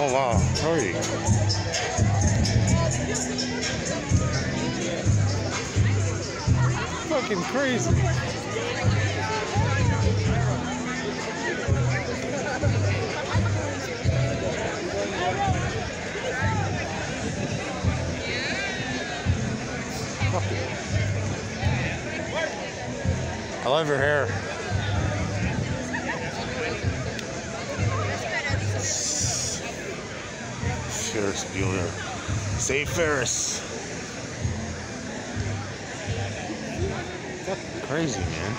Oh wow, hurry. Fucking crazy. I love your hair. Ferris Bueller. Say Ferris. Fucking crazy, man.